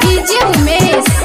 DJ Umesh.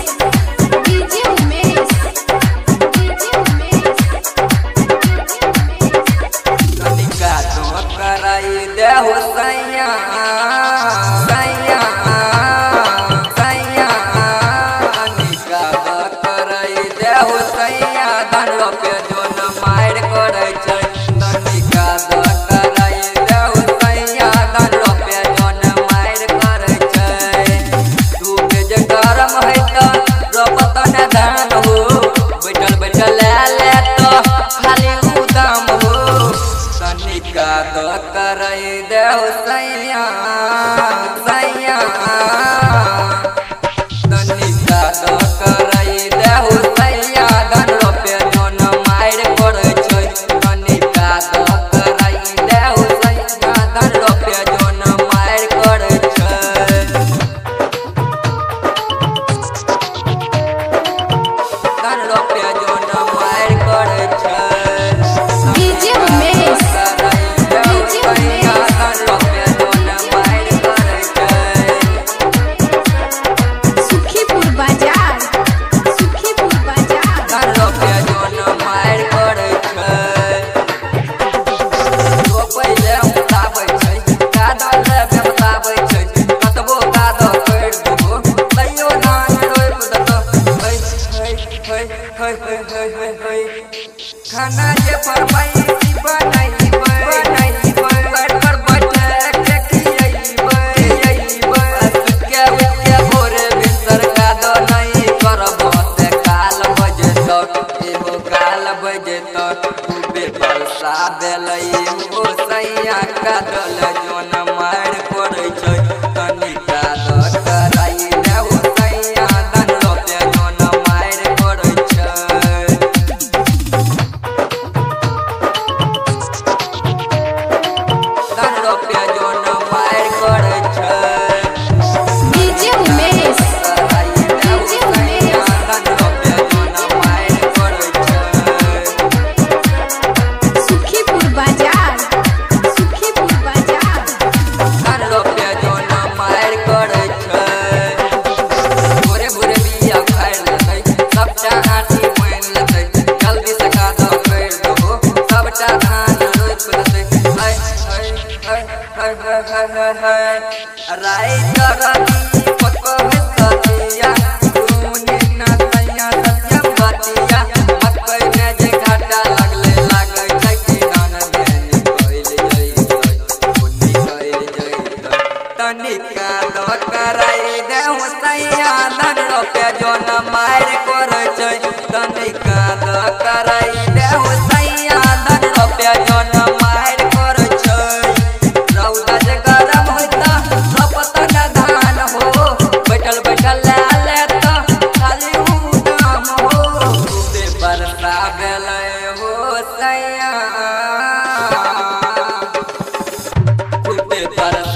करई खाना जे फरमाई बनाई बनाई पर पर बैठे के खियाई खियाई के के भोरे भीतर का दो नहीं करब ते काल बजे तक एहो काल बजे तक खूबे बरसा देलई हो सैया का दल जोन मार हाय हाय करती पको है सतिया तूने ना सैया सत्यम बतिया मकई में जे घाटा लगले लागै छै कि धान में निकल जइतै उन्नी कइल जइतै तनिका दो कराई दे हो सैया धन रोपे जो न मार para